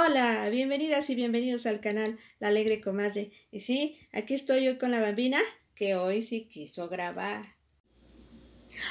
Hola, bienvenidas y bienvenidos al canal La Alegre Comadre. Y sí, aquí estoy hoy con la bambina que hoy sí quiso grabar.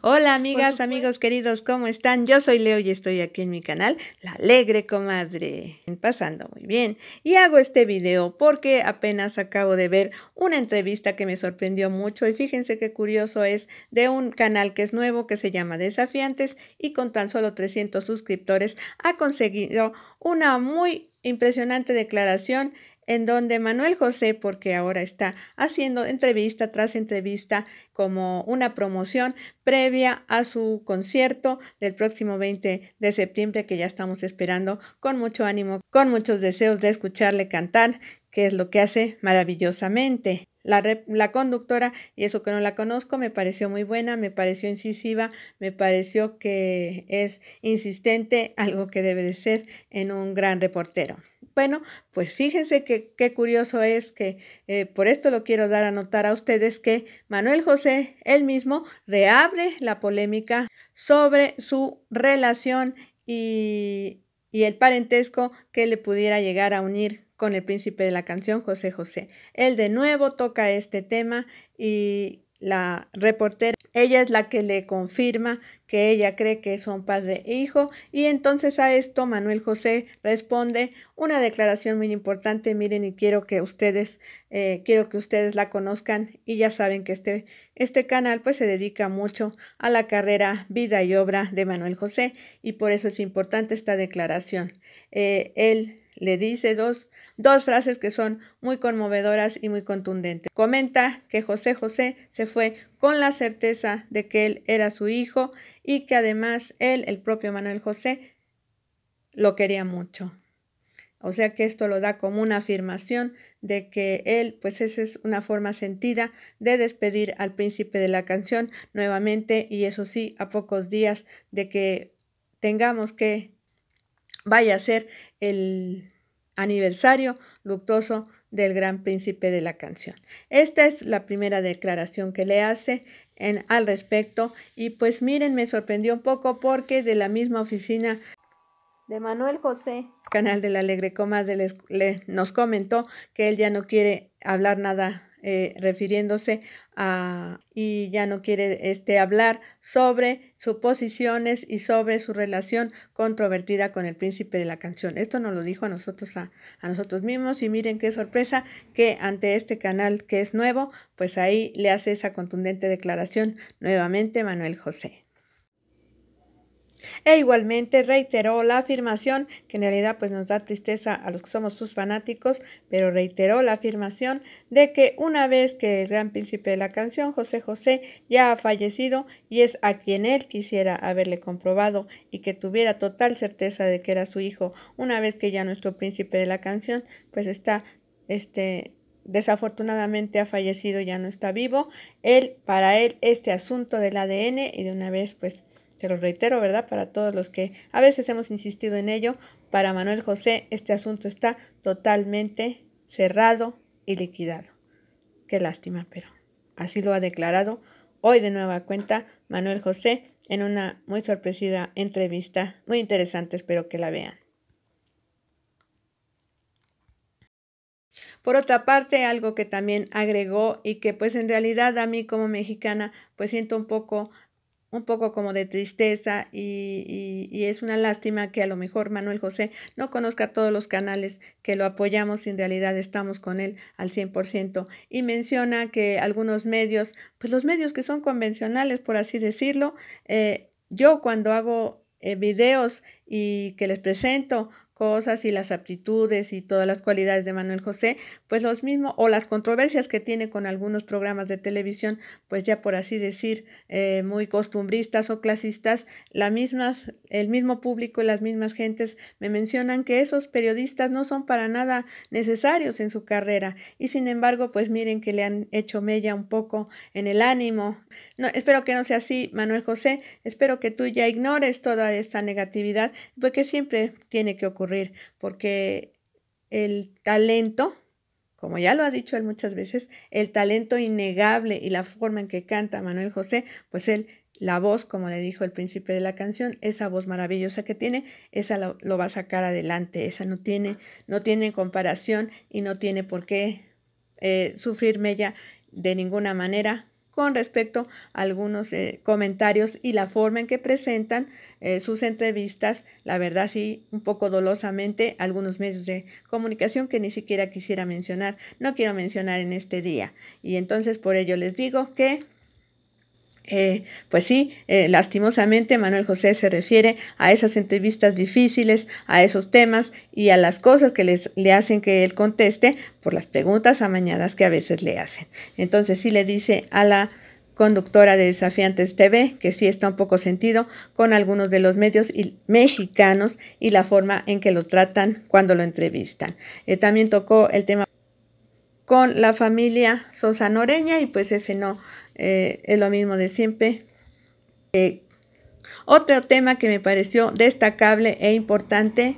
Hola amigas, amigos queridos, ¿cómo están? Yo soy Leo y estoy aquí en mi canal, La Alegre Comadre. Pasando muy bien. Y hago este video porque apenas acabo de ver una entrevista que me sorprendió mucho y fíjense qué curioso es de un canal que es nuevo que se llama Desafiantes y con tan solo 300 suscriptores ha conseguido una muy impresionante declaración en donde Manuel José, porque ahora está haciendo entrevista tras entrevista como una promoción previa a su concierto del próximo 20 de septiembre que ya estamos esperando con mucho ánimo, con muchos deseos de escucharle cantar, que es lo que hace maravillosamente. La, la, conductora, y eso que no la conozco, me pareció muy buena, me pareció incisiva, me pareció que es insistente, algo que debe de ser en un gran reportero. Bueno, pues fíjense qué curioso es que eh, por esto lo quiero dar a notar a ustedes que Manuel José él mismo reabre la polémica sobre su relación y, y el parentesco que le pudiera llegar a unir con el príncipe de la canción José José. Él de nuevo toca este tema y la reportera, ella es la que le confirma que ella cree que son padre e hijo y entonces a esto Manuel José responde una declaración muy importante, miren y quiero que ustedes, eh, quiero que ustedes la conozcan y ya saben que este, este canal pues se dedica mucho a la carrera, vida y obra de Manuel José y por eso es importante esta declaración. Eh, él le dice dos, dos frases que son muy conmovedoras y muy contundentes. Comenta que José José se fue con la certeza de que él era su hijo y que además él, el propio Manuel José, lo quería mucho. O sea que esto lo da como una afirmación de que él, pues esa es una forma sentida de despedir al príncipe de la canción nuevamente y eso sí, a pocos días de que tengamos que vaya a ser el aniversario luctuoso del gran príncipe de la canción. Esta es la primera declaración que le hace en, al respecto y pues miren, me sorprendió un poco porque de la misma oficina de Manuel José, canal de la Alegre Comadre, nos comentó que él ya no quiere hablar nada eh, refiriéndose a y ya no quiere este, hablar sobre sus posiciones y sobre su relación controvertida con el príncipe de la canción. Esto nos lo dijo a nosotros, a, a nosotros mismos y miren qué sorpresa que ante este canal que es nuevo, pues ahí le hace esa contundente declaración nuevamente Manuel José. E igualmente reiteró la afirmación, que en realidad pues nos da tristeza a los que somos sus fanáticos, pero reiteró la afirmación de que una vez que el gran príncipe de la canción, José José, ya ha fallecido y es a quien él quisiera haberle comprobado y que tuviera total certeza de que era su hijo, una vez que ya nuestro príncipe de la canción pues está este desafortunadamente ha fallecido, ya no está vivo. Él, para él, este asunto del ADN y de una vez pues se lo reitero, ¿verdad? Para todos los que a veces hemos insistido en ello, para Manuel José este asunto está totalmente cerrado y liquidado. Qué lástima, pero así lo ha declarado hoy de nueva cuenta Manuel José en una muy sorpresiva entrevista, muy interesante, espero que la vean. Por otra parte, algo que también agregó y que pues en realidad a mí como mexicana pues siento un poco un poco como de tristeza y, y, es una lástima que a lo mejor Manuel José no conozca todos los canales que lo apoyamos y en realidad estamos con él al 100% y menciona que algunos medios, pues los medios que son convencionales por así decirlo, eh, yo cuando hago eh, videos y que les presento cosas y las aptitudes y todas las cualidades de Manuel José, pues los mismos, o las controversias que tiene con algunos programas de televisión, pues ya por así decir, eh, muy costumbristas o clasistas, la mismas, el mismo público y las mismas gentes me mencionan que esos periodistas no son para nada necesarios en su carrera y sin embargo, pues miren que le han hecho mella un poco en el ánimo. No, espero que no sea así, Manuel José, espero que tú ya ignores toda esta negatividad, porque siempre tiene que ocurrir porque el talento, como ya lo ha dicho él muchas veces, el talento innegable y la forma en que canta Manuel José, pues él la voz, como le dijo el príncipe de la canción, esa voz maravillosa que tiene, esa lo, va a sacar adelante, esa no tiene, no tiene comparación y no tiene por qué eh, sufrirme ya de ninguna manera con respecto a algunos eh, comentarios y la forma en que presentan eh, sus entrevistas, la verdad sí, un poco dolosamente, algunos medios de comunicación que ni siquiera quisiera mencionar, no quiero mencionar en este día. Y entonces por ello les digo que eh, pues sí, lastimosamente Manuel José se refiere a esas entrevistas difíciles, a esos temas y a las cosas que les, le hacen que él conteste por las preguntas amañadas que a veces le hacen. Entonces sí le dice a la conductora de Desafiantes TV, que sí está un poco sentido con algunos de los medios mexicanos y la forma en que lo tratan cuando lo entrevistan. Eh, también tocó el tema con la familia Sosa Noreña y pues ese no eh, es lo mismo de siempre. Eh, otro tema que me pareció destacable e importante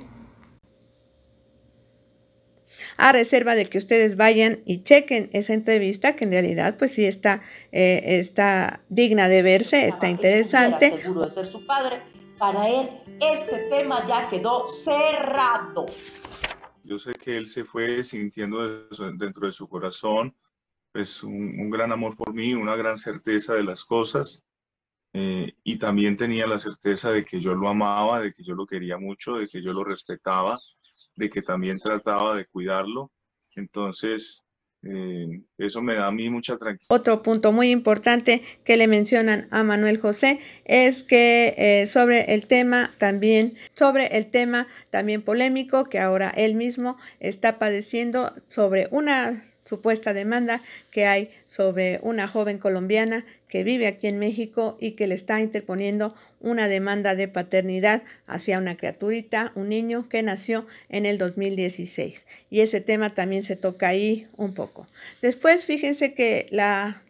a reserva de que ustedes vayan y chequen esa entrevista, que en realidad pues sí está, eh, está digna de verse, está interesante. Seguro de ser su padre, para él este tema ya quedó cerrado. Yo sé que él se fue sintiendo dentro de su corazón pues un, gran amor por mí, una gran certeza de las cosas. Eh, y también tenía la certeza de que yo lo amaba, de que yo lo quería mucho, de que yo lo respetaba de que también trataba de cuidarlo. Entonces, eh, eso me da a mí mucha tranquilidad. Otro punto muy importante que le mencionan a Manuel José es que eh, sobre el tema también, sobre el tema también polémico que ahora él mismo está padeciendo sobre una supuesta demanda que hay sobre una joven colombiana que vive aquí en México y que le está interponiendo una demanda de paternidad hacia una criaturita, un niño que nació en el 2016. Y ese tema también se toca ahí un poco. Después, fíjense que la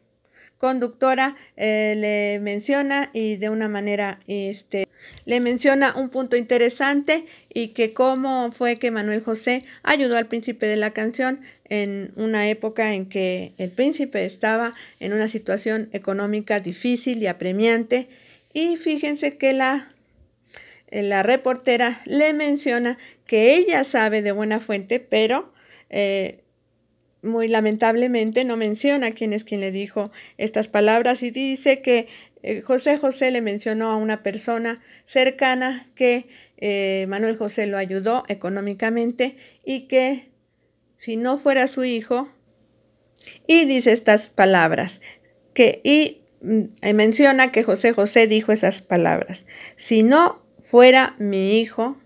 conductora eh, le menciona y de una manera este, le menciona un punto interesante y que cómo fue que Manuel José ayudó al príncipe de la canción en una época en que el príncipe estaba en una situación económica difícil y apremiante. Y fíjense que la, la reportera le menciona que ella sabe de buena fuente, pero eh, muy lamentablemente no menciona quién es quien le dijo estas palabras y dice que eh, José José le mencionó a una persona cercana que eh, Manuel José lo ayudó económicamente y que si no fuera su hijo, y dice estas palabras, que y mm, menciona que José José dijo esas palabras, si no fuera mi hijo,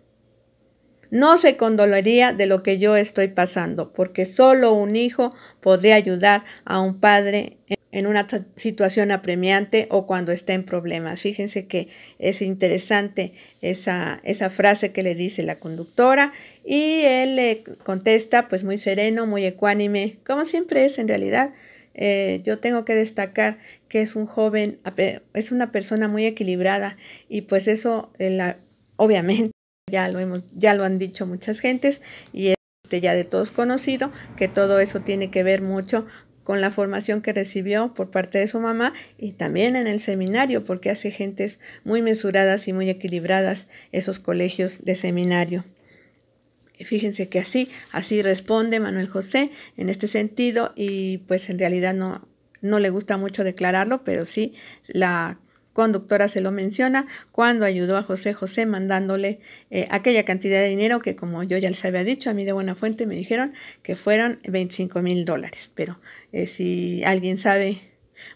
no se condolería de lo que yo estoy pasando, porque solo un hijo podría ayudar a un padre en una situación apremiante o cuando está en problemas. Fíjense que es interesante esa, esa frase que le dice la conductora y él le contesta pues muy sereno, muy ecuánime, como siempre es en realidad. Eh, yo tengo que destacar que es un joven, es una persona muy equilibrada y pues eso la, obviamente ya lo, hemos, ya lo han dicho muchas gentes y es ya de todos conocido que todo eso tiene que ver mucho con la formación que recibió por parte de su mamá y también en el seminario, porque hace gentes muy mesuradas y muy equilibradas esos colegios de seminario. Fíjense que así, así responde Manuel José en este sentido y pues en realidad no, no le gusta mucho declararlo, pero sí la conductora se lo menciona cuando ayudó a José José mandándole eh, aquella cantidad de dinero que como yo ya les había dicho, a mí de buena fuente me dijeron que fueron 25 mil dólares. Pero eh, si alguien sabe,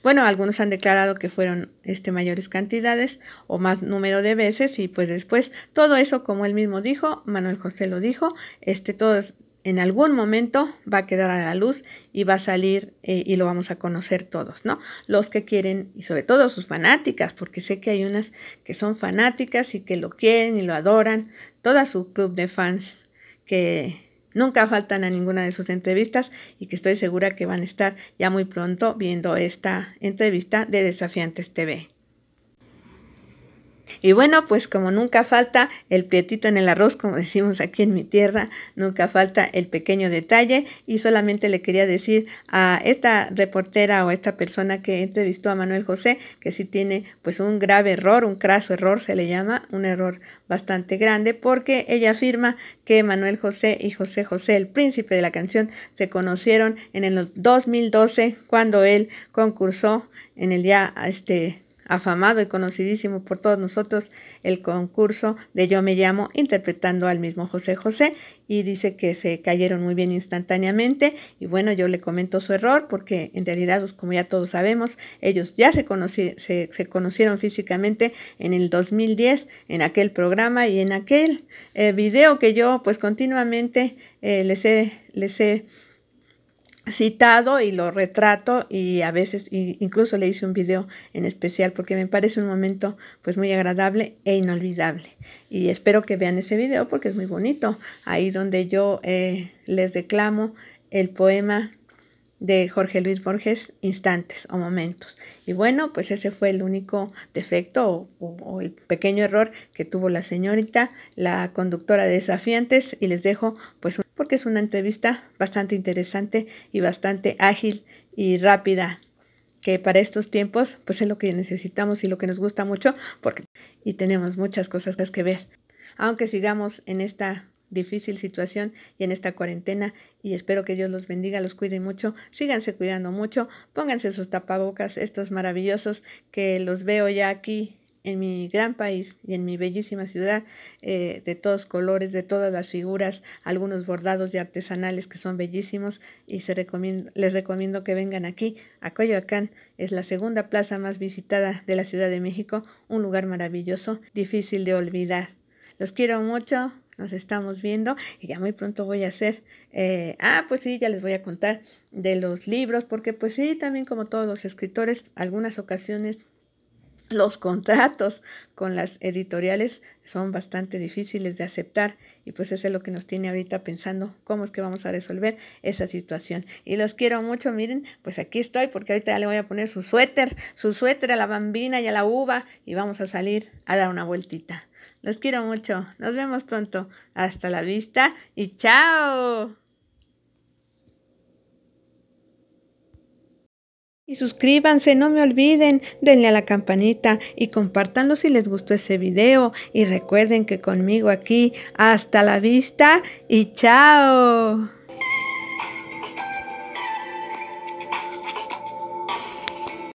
bueno, algunos han declarado que fueron este, mayores cantidades o más número de veces y pues después todo eso, como él mismo dijo, Manuel José lo dijo, este, todo en algún momento va a quedar a la luz y va a salir eh, y lo vamos a conocer todos, ¿no? Los que quieren y sobre todo sus fanáticas, porque sé que hay unas que son fanáticas y que lo quieren y lo adoran, toda su club de fans que nunca faltan a ninguna de sus entrevistas y que estoy segura que van a estar ya muy pronto viendo esta entrevista de Desafiantes TV. Y bueno, pues como nunca falta el pietito en el arroz, como decimos aquí en mi tierra, nunca falta el pequeño detalle. Y solamente le quería decir a esta reportera o esta persona que entrevistó a Manuel José que si tiene pues un grave error, un craso error se le llama, un error bastante grande porque ella afirma que Manuel José y José José, el príncipe de la canción, se conocieron en el 2012 cuando él concursó en el día este afamado y conocidísimo por todos nosotros el concurso de Yo me llamo, interpretando al mismo José José, y dice que se cayeron muy bien instantáneamente, y bueno, yo le comento su error, porque en realidad, pues, como ya todos sabemos, ellos ya se, se, conocieron físicamente en el 2010, en aquel programa y en aquel eh, video que yo pues continuamente eh, les he... Les he citado y lo retrato y a veces incluso le hice un video en especial porque me parece un momento pues muy agradable e inolvidable. Y espero que vean ese video porque es muy bonito. Ahí donde yo eh, les declamo el poema de Jorge Luis Borges, Instantes o Momentos. Y bueno, pues ese fue el único defecto o, el pequeño error que tuvo la señorita, la conductora de Desafiantes, y les dejo pues porque es una entrevista bastante interesante y bastante ágil y rápida que para estos tiempos pues es lo que necesitamos y lo que nos gusta mucho porque y tenemos muchas cosas que ver. Aunque sigamos en esta difícil situación y en esta cuarentena y espero que Dios los bendiga, los cuide mucho, síganse cuidando mucho, pónganse sus tapabocas, estos maravillosos que los veo ya aquí en mi gran país y en mi bellísima ciudad, eh, de todos colores, de todas las figuras, algunos bordados y artesanales que son bellísimos y se les recomiendo que vengan aquí a Coyoacán. Es la segunda plaza más visitada de la Ciudad de México, un lugar maravilloso, difícil de olvidar. Los quiero mucho, nos estamos viendo y ya muy pronto voy a hacer, eh, ah, pues sí, ya les voy a contar de los libros, porque pues sí, también como todos los escritores, algunas ocasiones los contratos con las editoriales son bastante difíciles de aceptar y pues eso es lo que nos tiene ahorita pensando cómo es que vamos a resolver esa situación. Y los quiero mucho, miren, pues aquí estoy porque ahorita ya le voy a poner su suéter, su suéter a la bambina y a la uva y vamos a salir a dar una vueltita. Los quiero mucho. Nos vemos pronto. Hasta la vista y chao. Y suscríbanse, no me olviden, denle a la campanita y compártanlo si les gustó ese video. Y recuerden que conmigo aquí, hasta la vista y chao.